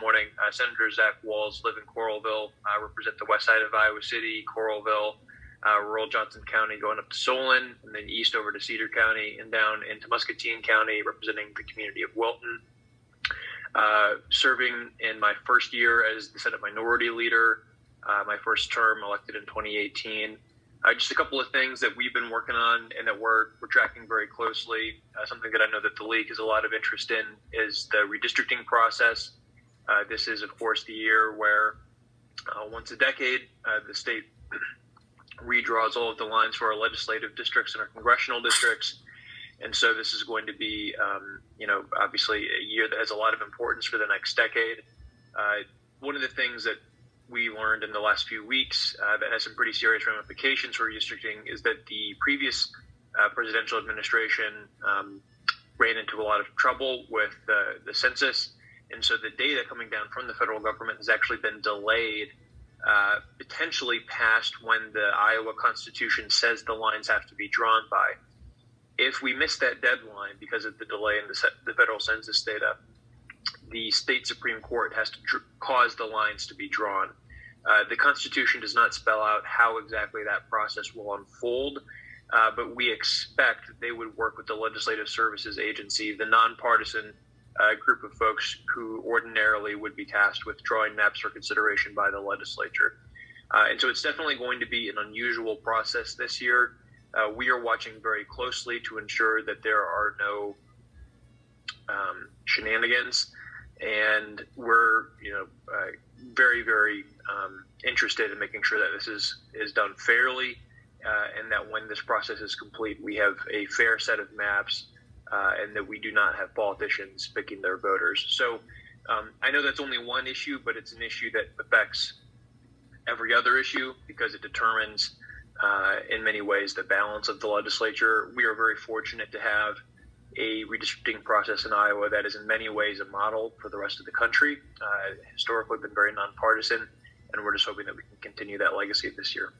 morning. Uh, Senator Zach Wahls live in Coralville, uh, represent the west side of Iowa City, Coralville, uh, rural Johnson County, going up to Solon, and then east over to Cedar County, and down into Muscatine County, representing the community of Wilton. Uh, serving in my first year as the Senate Minority Leader, uh, my first term elected in 2018. Uh, just a couple of things that we've been working on and that we're, we're tracking very closely. Uh, something that I know that the league has a lot of interest in is the redistricting process. Uh, this is, of course, the year where uh, once a decade uh, the state redraws all of the lines for our legislative districts and our congressional districts. And so this is going to be, um, you know, obviously a year that has a lot of importance for the next decade. Uh, one of the things that we learned in the last few weeks uh, that has some pretty serious ramifications for redistricting is that the previous uh, presidential administration um, ran into a lot of trouble with the census. And so the data coming down from the federal government has actually been delayed, uh, potentially past when the Iowa Constitution says the lines have to be drawn by. If we miss that deadline because of the delay in the, the federal census data, the state Supreme Court has to cause the lines to be drawn. Uh, the Constitution does not spell out how exactly that process will unfold, uh, but we expect they would work with the Legislative Services Agency, the nonpartisan uh, group of folks who ordinarily would be tasked with drawing maps for consideration by the legislature. Uh, and so it's definitely going to be an unusual process this year. Uh, we are watching very closely to ensure that there are no um, shenanigans and we're you know uh, very very um, interested in making sure that this is is done fairly, uh, and that when this process is complete, we have a fair set of maps, uh, and that we do not have politicians picking their voters. So. Um, I know that's only one issue, but it's an issue that affects every other issue because it determines, uh, in many ways, the balance of the legislature. We are very fortunate to have a redistricting process in Iowa that is in many ways a model for the rest of the country. Uh, historically, been very nonpartisan, and we're just hoping that we can continue that legacy this year.